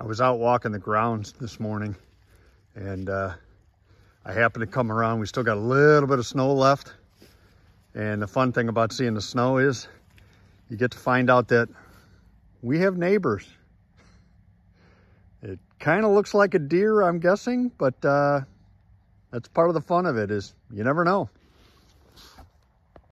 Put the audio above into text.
I was out walking the grounds this morning and uh, I happened to come around. We still got a little bit of snow left. And the fun thing about seeing the snow is you get to find out that we have neighbors. It kind of looks like a deer, I'm guessing, but uh, that's part of the fun of it is you never know.